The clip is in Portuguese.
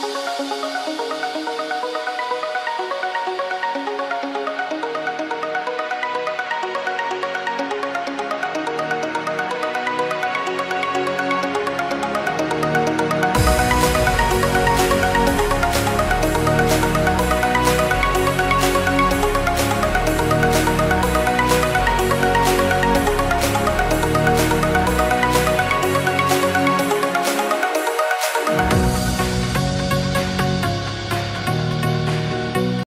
Música